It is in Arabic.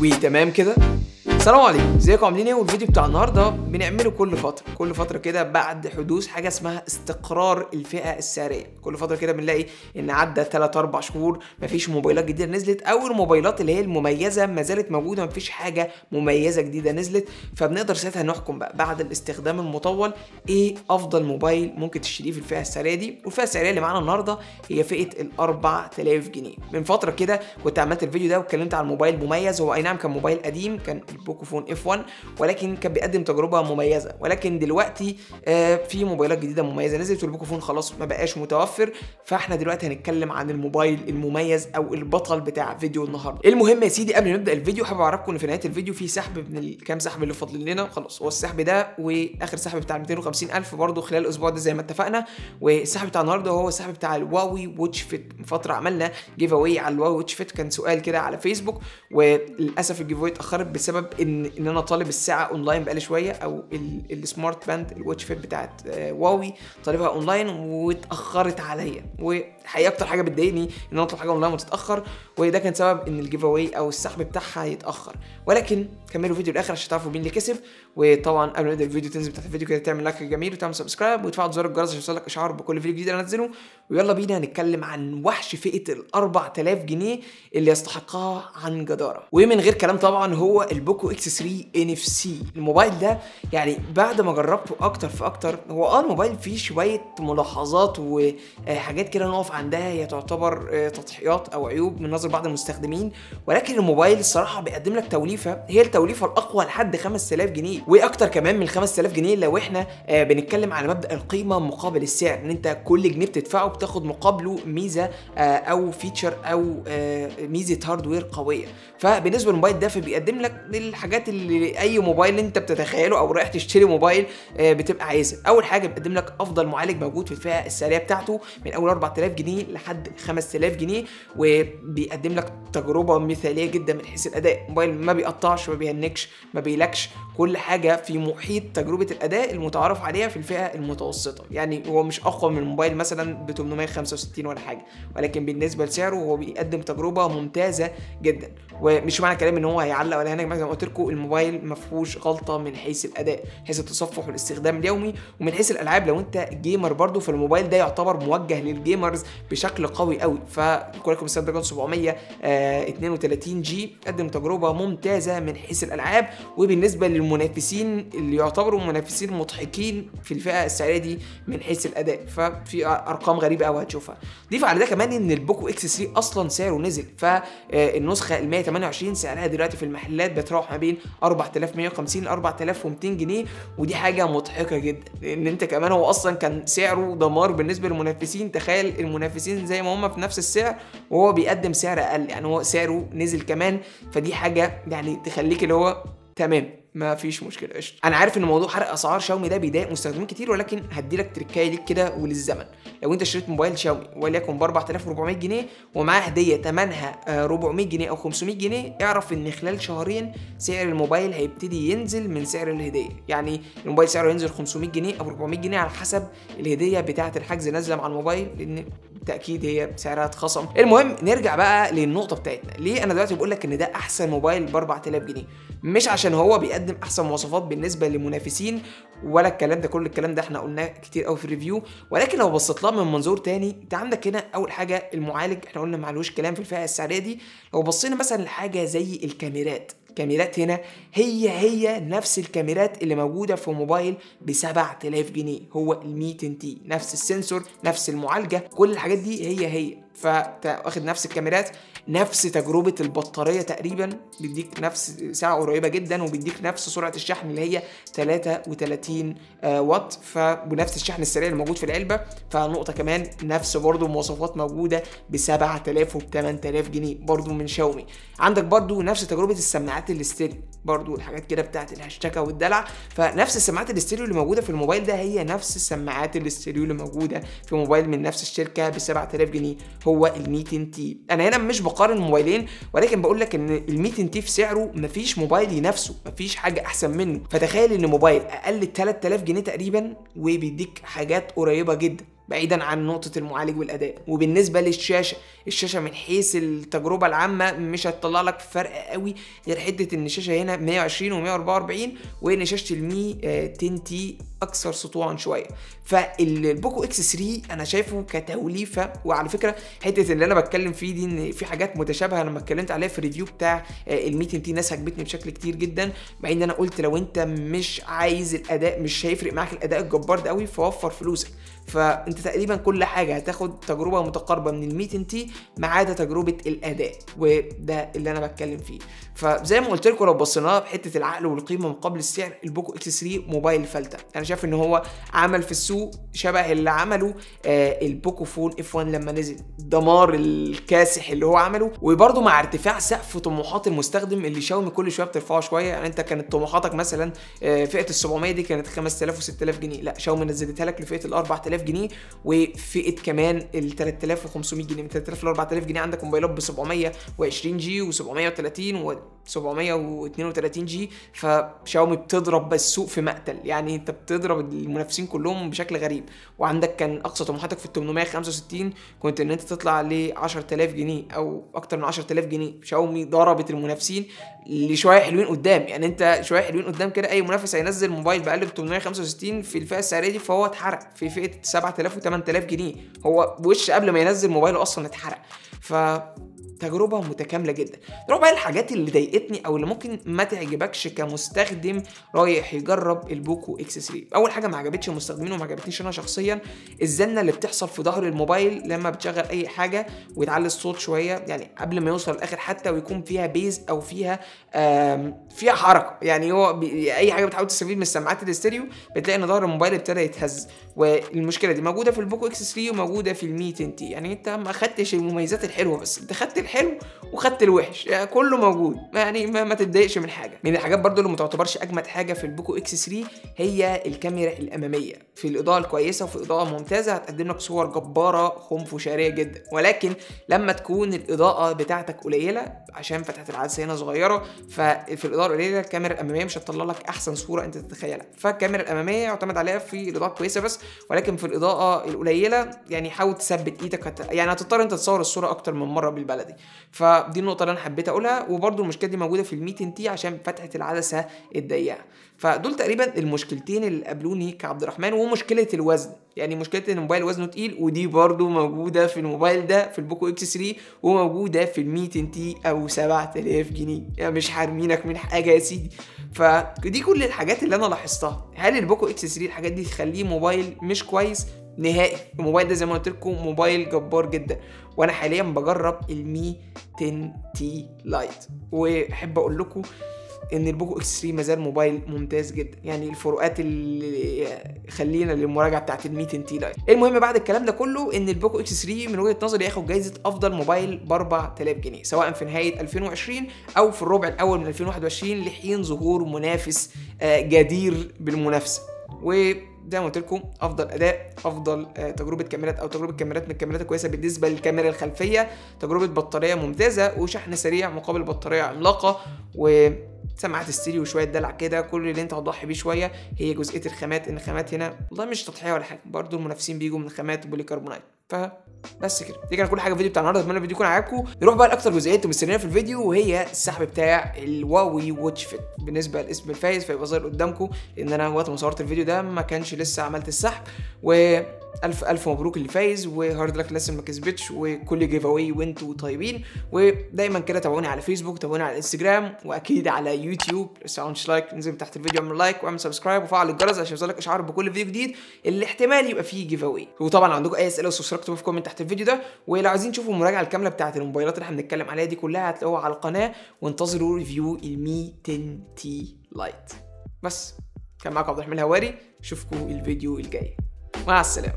وتمام كده؟ السلام عليكم. ازيكم؟ عاملين إيه؟ والفيديو بتاع النهارده بنعمله كل فترة. كل فترة كده بعد حدوث حاجة اسمها استقرار الفئة السعرية. كل فترة كده بنلاقي إن عدى 3 4 شهور مفيش موبايلات جديدة نزلت أو الموبايلات اللي هي المميزة ما زالت موجودة مفيش حاجة مميزة جديدة نزلت. فبنقدر ساعتها نحكم بقى بعد الاستخدام المطول إيه أفضل موبايل ممكن تشتريه في الفئة السعرية دي. والفئة السعرية اللي معانا النهارده هي فئة ال 4000 جنيه. من فترة كده كنت عملت الفيديو ده واتكلمت عن موبايل مميز. هو أي نعم كان موبايل قديم كان ال Poco Phone F1 ولكن كان بيقدم تجربة مميزة. ولكن دلوقتي آه في موبايلات جديدة مميزة. نزلت وال Poco Phone خلاص ما بقاش متوفر. فاحنا دلوقتي هنتكلم عن الموبايل المميز أو البطل بتاع فيديو النهارده. المهم يا سيدي قبل ما نبدأ الفيديو حابب أعرفكم إن في نهاية الفيديو في سحب من الكام سحب اللي فاضلين لنا. خلاص هو السحب ده وآخر سحب بتاع 250000 برضه خلال الأسبوع ده زي ما اتفقنا. والسحب بتاع النهارده هو السحب بتاع ال Huawei Watch Fit. من فترة عملنا giveaway على ال Huawei Watch Fit. كان سؤال كده على فيسبوك وللأسف ال giveaway اتأخرت بسبب ان إن أنا طالب الساعة أونلاين بقالي شوية أو ال- smart band ال Watch Fit بتاعت آه، واوي طالبها أونلاين واتأخرت عليا وحقيقه أكتر حاجة بتضايقني إن أنا أطلب حاجة أونلاين وتتأخر وده كان سبب إن ال giveaway أو السحب بتاعها يتاخر ولكن كملوا الفيديو الآخر عشان تعرفوا مين اللي كسب وطبعا قبل ما نبدأ الفيديو تنزل بتاعت الفيديو كده تعمل like جميل وتعمل subscribe وتفعل زر الجرس عشان يوصلك إشعار بكل فيديو جديد أنا انزله ويلا بينا نتكلم عن وحش فئة ال 4000 جنيه اللي يستحقها عن جدارة. ومن غير كلام طبعا هو ال Poco X3 NFC الموبايل ده يعني بعد ما جربته أكتر فأكتر هو آه الموبايل فيه شوية ملاحظات وحاجات كده نقف عندها هي تعتبر آه، تضحيات أو عيوب من نظر بعض المستخدمين ولكن الموبايل الصراحة بيقدم لك توليفة هي التوليفة الأقوى لحد 5000 جنيه. وأكتر كمان من 5000 جنيه لو إحنا آه، بنتكلم على مبدأ القيمة مقابل السعر إن أنت كل جنيه بتدفعه بتاخد مقابله ميزة آه، أو feature أو ميزة hardware قوية. فبالنسبة للموبايل ده فبيقدم لك الحاجات اللي أي موبايل أنت بتتخيله أو رايح تشتري موبايل بتبقى عايزها. أول حاجة بيقدم لك أفضل معالج موجود في الفئة السعرية بتاعته من أول 4000 جنيه لحد 5000 جنيه وبيقدم لك تجربة مثالية جدا من حيث الأداء. موبايل ما بيقطعش ما بيهنكش ما بيلكش. كل حاجة في محيط تجربة الأداء المتعارف عليها في الفئة المتوسطة. يعني هو مش أقوى من موبايل مثلا ب 865 ولا حاجة ولكن بالنسبة لسعره هو بيقدم تجربة ممتازة جدا. ومش معنى كلامي إن هو هيعلق ولا هيهنج زي ما قلت لكم الموبايل ما فيهوش غلطة من حيث الأداء حيث التصفح والاستخدام اليومي ومن حيث الألعاب لو أنت gamer برضو فالموبايل ده يعتبر موجه لل gamers بشكل قوي قوي فكلكم Snapdragon 732G قدم تجربة ممتازة من حيث الألعاب. وبالنسبة للمنافسين اللي يعتبروا منافسين مضحكين في الفئة السعرية دي من حيث الأداء. ففي أرقام غريبة قوي هتشوفها. ضيف على ده كمان إن ال Poco X3 أصلا سعره نزل. فالنسخة ال 128 سعرها دلوقتي في المحلات بتروح ما بين 4150 ل 4200 جنيه ودي حاجة مضحكة جدا لأن أنت كمان هو أصلا كان سعره دمار بالنسبة للمنافسين تخيل المنافسين زي ما هم في نفس السعر وهو بيقدم سعر أقل يعني هو سعره نزل كمان فدي حاجة يعني تخليك اللي هو تمام. ما فيش مشكلة قشطة. أنا عارف إن موضوع حرق أسعار شاومي ده بيضايق مستخدمين كتير ولكن هدي لك تركاية ليك كده وللزمن. لو أنت اشتريت موبايل شاومي وليكن ب 4400 جنيه ومعاه هدية ثمنها 400 جنيه أو 500 جنيه اعرف إن خلال شهرين سعر الموبايل هيبتدي ينزل من سعر الهدية. يعني الموبايل سعره ينزل 500 جنيه أو 400 جنيه على حسب الهدية بتاعة الحجز نازلة مع الموبايل لأن بالتأكيد هي سعرها اتخصم. المهم نرجع بقى للنقطة بتاعتنا. ليه أنا دلوقتي بقول لك إن ده أحسن موبايل ب 4000 جنيه؟ مش عشان هو بيقدم أحسن مواصفات بالنسبة للمنافسين ولا الكلام ده كل الكلام ده إحنا قلناه كتير قوي في ال review ولكن لو بصيت لها من منظور تاني أنت عندك هنا أول حاجة المعالج إحنا قلنا معلهوش كلام في الفئة السعرية دي. لو بصينا مثلا لحاجة زي الكاميرات الكاميرات هنا هي هي نفس الكاميرات اللي موجودة في موبايل ب 7000 جنيه. هو ال 10T نفس ال sensor نفس المعالجة كل الحاجات دي هي هي. فانت واخد نفس الكاميرات نفس تجربة البطارية تقريبا بيديك نفس ساعه قريبة جدا وبيديك نفس سرعة الشحن اللي هي 33 آه، واط بنفس الشحن السريع اللي موجود في العلبة. فنقطة كمان نفس برضو مواصفات موجودة ب 7000 وب 8000 جنيه برضو من شاومي. عندك برضو نفس تجربة السماعات الاستيريو برضو الحاجات كده بتاعت الهاشتاكه والدلع. فنفس السماعات الاستيريو اللي موجودة في الموبايل ده هي نفس السماعات الاستيريو اللي موجودة في موبايل من نفس الشركة ب 7000 جنيه. هو ال 10T أنا هنا مش بقارن موبايلين ولكن بقول لك إن ال 10T في سعره مفيش موبايل ينافسه مفيش حاجة أحسن منه. فتخيل إن موبايل أقل 3000 جنيه تقريبا وبيديك حاجات قريبة جدا. بعيدا عن نقطة المعالج والأداء. وبالنسبة للشاشة الشاشة من حيث التجربة العامة مش هتطلع لك فرق قوي غير حتة إن الشاشة هنا 120 و 144 وإن شاشة ال Mi 10T أكثر سطوعا شوية. فال Poco X 3 أنا شايفه كتوليفة. وعلى فكرة حتة اللي أنا بتكلم فيه دي إن في حاجات متشابهة لما اتكلمت عليها في ال review بتاع ال Mi 10 T. ناس عجبتني بشكل كتير جدا. مع إن أنا قلت لو أنت مش عايز الأداء مش هيفرق معاك الأداء الجبار ده قوي فوفر فلوسك. فأنت تقريبا كل حاجة هتاخد تجربة متقاربة من ال Mi 10 T ما عدا تجربة الأداء وده اللي أنا بتكلم فيه. فزي ما قلت لكم لو بصينا بحتة العقل والقيمة مقابل السعر ال Poco X 3 موبايل فلتة. أنا شايف إن هو عمل في السوق شبه اللي عمله آه ال Pocophone F 1 لما نزل. دمار الكاسح اللي هو عمله. وبرده مع ارتفاع سقف طموحات المستخدم اللي شاومي كل شوية بترفعه شوية. يعني أنت كانت طموحاتك مثلا آه فئة ال 700 دي كانت 5000 و6000 جنيه. لا شاومي نزلتها لك لفئة ال 4000 جنيه وفئة كمان ال 3500 جنيه. من 3000 ل 4000 جنيه عندك موبايلات ب 720 G و730 و 732 G فشاومي بتضرب السوق في مقتل. يعني انت بتضرب المنافسين كلهم بشكل غريب. وعندك كان أقصى طموحاتك في ال 865 كنت إن أنت تطلع ل 10000 جنيه أو أكتر من 10000 جنيه. شاومي ضربت المنافسين لشوية حلوين قدام. يعني انت شوية حلوين قدام كده أي منافس هينزل موبايل بأقل ب 865 في الفئة السعرية دي فهو اتحرق. في فئة 7000 و 8000 جنيه. هو وش قبل ما ينزل موبايله أصلا اتحرق. ف تجربة متكاملة جدا. نروح بقى الحاجات اللي ضايقتني أو اللي ممكن ما تعجبكش كمستخدم رايح يجرب ال Poco X 3 أول حاجة ما عجبتش المستخدمين وما عجبتنيش أنا شخصيا الزنة اللي بتحصل في ظهر الموبايل لما بتشغل أي حاجة ويتعلي الصوت شوية يعني قبل ما يوصل للآخر حتى ويكون فيها bass أو فيها فيها حركة. يعني هو أي حاجة بتحاول تستفيد من السماعات الاستيريو بتلاقي إن ظهر الموبايل ابتدى يتهز. والمشكلة دي موجودة في ال Poco X 3 وموجودة في ال Mi 10 T. يعني أنت ما خدتش المميزات الحلوة بس أنت خدت الحلو وخدت الوحش. يعني كله موجود. يعني ما, ما تتضايقش من حاجة. من الحاجات برضو اللي ما تعتبرش أجمد حاجة في ال Poco X 3 هي الكاميرا الأمامية. في الإضاءة الكويسة وفي اضاءه ممتازة هتقدم لك صور جبارة خنفشاريه جدا. ولكن لما تكون الإضاءة بتاعتك قليلة عشان فتحة العدسة هنا صغيرة ففي الإضاءة القليلة الكاميرا الأمامية مش هتطلع لك أحسن صورة أنت تتخيلها. فالكاميرا الأمامية يعتمد عليها في الإضاءة الكويسة بس ولكن في الإضاءة القليلة يعني حاول تثبت إيدك هت... يعني هتضطر أنت تصور الصورة أكتر من مرة بالبلدي. فدي النقطة اللي أنا حبيت أقولها وبرده المشكلة دي موجودة في ال 100 تي عشان فتحة العدسة الضيقة. فدول تقريبا المشكلتين اللي قابلوني كعبد الرحمن ومشكلة الوزن. يعني مشكلة إن الموبايل وزنه تقيل ودي برضو موجودة في الموبايل ده في ال Poco X 3 وموجودة في ال Mi 10 T أبو 7000 جنيه. يعني مش حارمينك من حاجة يا سيدي. فدي كل الحاجات اللي أنا لاحظتها. هل ال Poco X 3 الحاجات دي تخليه موبايل مش كويس؟ نهائي. الموبايل ده زي ما قلت لكم موبايل جبار جدا. وأنا حاليا بجرب ال Mi 10 T Lite. وأحب أقول لكم إن ال Poco X 3 مازال موبايل ممتاز جدا. يعني الفروقات اللي خلينا للمراجعة بتاعت ال Mi 10 T Lite. المهم بعد الكلام ده كله إن ال Poco X 3 من وجهة نظري ياخد جايزه أفضل موبايل ب 4000 جنيه سواء في نهاية 2020 أو في الربع الأول من 2021 لحين ظهور منافس جدير بالمنافسة. و زي ما قلت لكم أفضل أداء أفضل تجربة كاميرات أو تجربة كاميرات من الكاميرات الكويسة بالنسبة للكاميرا الخلفية تجربة بطارية ممتازة وشحن سريع مقابل بطارية عملاقة و سماعات استيريو وشوية دلع كده كل اللي أنت هتضحي بيه شوية هي جزئية الخامات إن الخامات هنا والله مش تضحية ولا حاجة برضو المنافسين بيجوا من خامات polycarbonate فبس كده. دي كانت كل حاجة في الفيديو بتاع النهارده. أتمنى الفيديو يكون عاجبكم نروح بقى لأكتر جزئيه أنتم مستنيينها في الفيديو وهي السحب بتاع ال Huawei Watch Fit. بالنسبة لاسم الفايز فيبقى ظاهر قدامكم لأن أنا وقت ما صورت الفيديو ده ما كانش لسه عملت السحب. و الف ألف مبروك اللي فايز و hard luck للي لسه ما كسبتش وكل giveaway وانتوا طيبين. ودايما كده تابعوني على فيسبوك تابعوني على انستجرام وأكيد على يوتيوب لسه like انزل تحت الفيديو اعمل like واعمل subscribe وفعل الجرس عشان يوصلك إشعار بكل فيديو جديد اللي احتمال يبقى فيه giveaway وطبعا لو عندكم أي أسئلة اكتبوا في comment تحت الفيديو ده. ولو عايزين تشوفوا المراجعة الكاملة بتاعت الموبايلات اللي إحنا بنتكلم عليها دي كلها هتلاقوها على القناة. وانتظروا review ال Mi 10 T Lite بس كان معاكم عبد الرحمن الهواري. اشوفكم الفيديو الجاي. مع السلامه